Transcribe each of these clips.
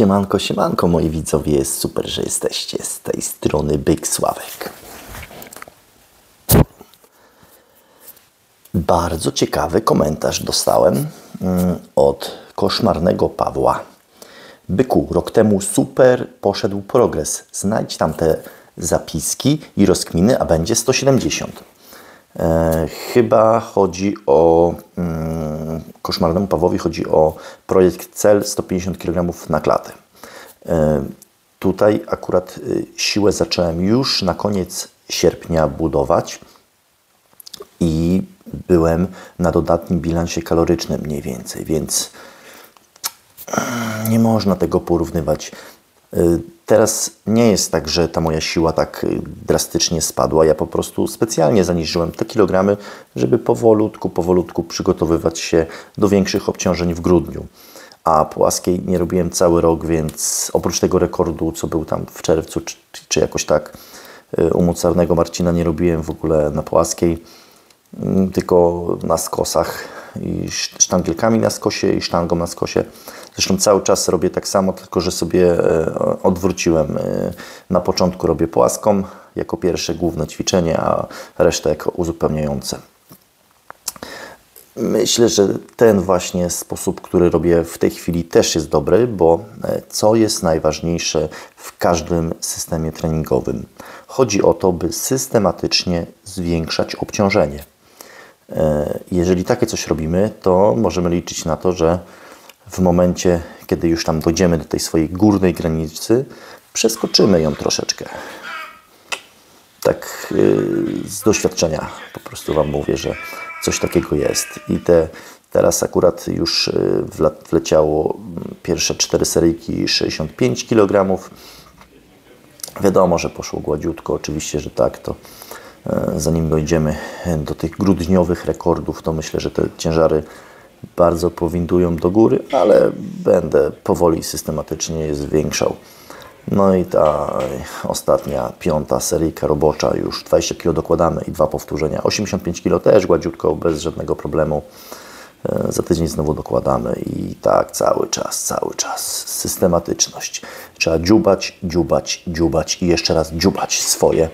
Siemanko, siemanko moi widzowie, jest super, że jesteście z tej strony Byk Sławek. Bardzo ciekawy komentarz dostałem mm, od koszmarnego Pawła. Byku, rok temu super poszedł progres. Znajdź tam te zapiski i rozkminy, a będzie 170. E, chyba chodzi o mm, koszmarnemu Pawłowi chodzi o projekt cel 150 kg na klatę. E, tutaj akurat y, siłę zacząłem już na koniec sierpnia budować i byłem na dodatnim bilansie kalorycznym mniej więcej, więc nie można tego porównywać. Y, teraz nie jest tak, że ta moja siła tak y, drastycznie spadła. Ja po prostu specjalnie zaniżyłem te kilogramy, żeby powolutku, powolutku przygotowywać się do większych obciążeń w grudniu. A płaskiej nie robiłem cały rok, więc oprócz tego rekordu, co był tam w czerwcu, czy, czy jakoś tak y, u mocarnego Marcina, nie robiłem w ogóle na płaskiej, mm, tylko na skosach i sztangielkami na skosie i sztangą na skosie. Zresztą cały czas robię tak samo, tylko że sobie e, odwróciłem. E, na początku robię płaską jako pierwsze główne ćwiczenie, a resztę jako uzupełniające. Myślę, że ten właśnie sposób, który robię w tej chwili też jest dobry, bo e, co jest najważniejsze w każdym systemie treningowym? Chodzi o to, by systematycznie zwiększać obciążenie. Jeżeli takie coś robimy, to możemy liczyć na to, że w momencie, kiedy już tam dojdziemy do tej swojej górnej granicy, przeskoczymy ją troszeczkę. Tak yy, z doświadczenia po prostu Wam mówię, że coś takiego jest. I te, teraz akurat już yy, wleciało pierwsze cztery seryjki 65 kg. Wiadomo, że poszło gładziutko, oczywiście, że tak, to zanim dojdziemy do tych grudniowych rekordów, to myślę, że te ciężary bardzo powindują do góry, ale będę powoli, systematycznie je zwiększał. No i ta ostatnia, piąta seryjka robocza, już 20 kg dokładamy i dwa powtórzenia. 85 kg też gładziutko, bez żadnego problemu. E, za tydzień znowu dokładamy i tak cały czas, cały czas. Systematyczność. Trzeba dziubać, dziubać, dziubać i jeszcze raz dziubać swoje,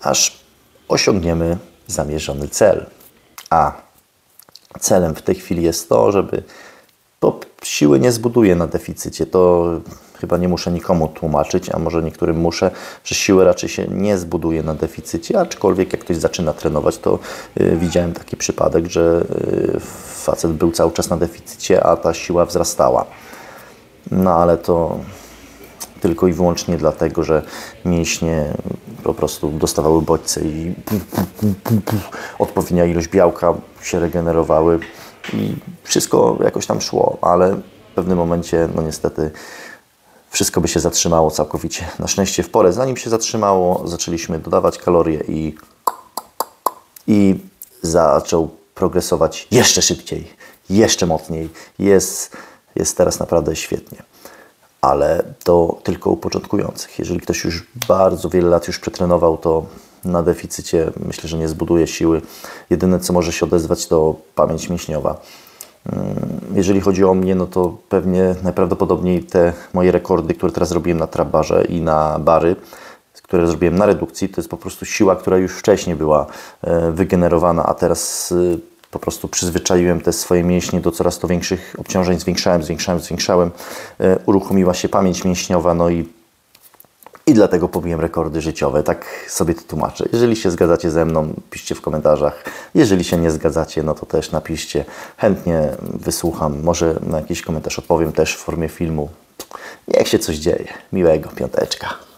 aż osiągniemy zamierzony cel. A celem w tej chwili jest to, żeby bo siły nie zbuduję na deficycie. To chyba nie muszę nikomu tłumaczyć, a może niektórym muszę, że siły raczej się nie zbuduje na deficycie, aczkolwiek jak ktoś zaczyna trenować, to y, widziałem taki przypadek, że y, facet był cały czas na deficycie, a ta siła wzrastała. No ale to tylko i wyłącznie dlatego, że mięśnie po prostu dostawały bodźce i odpowiednia ilość białka się regenerowały i wszystko jakoś tam szło, ale w pewnym momencie, no niestety, wszystko by się zatrzymało całkowicie. Na szczęście w porę, zanim się zatrzymało, zaczęliśmy dodawać kalorie i, i zaczął progresować jeszcze szybciej, jeszcze mocniej. Jest, jest teraz naprawdę świetnie ale to tylko u początkujących. Jeżeli ktoś już bardzo wiele lat już przetrenował, to na deficycie myślę, że nie zbuduje siły. Jedyne, co może się odezwać, to pamięć mięśniowa. Mm, jeżeli chodzi o mnie, no to pewnie najprawdopodobniej te moje rekordy, które teraz zrobiłem na trabarze i na bary, które zrobiłem na redukcji, to jest po prostu siła, która już wcześniej była e, wygenerowana, a teraz e, po prostu przyzwyczaiłem te swoje mięśnie do coraz to większych obciążeń, zwiększałem, zwiększałem, zwiększałem. E, uruchomiła się pamięć mięśniowa, no i, i dlatego pobiłem rekordy życiowe. Tak sobie to tłumaczę. Jeżeli się zgadzacie ze mną, piszcie w komentarzach. Jeżeli się nie zgadzacie, no to też napiszcie. Chętnie wysłucham. Może na jakiś komentarz odpowiem też w formie filmu. Niech się coś dzieje. Miłego, piąteczka.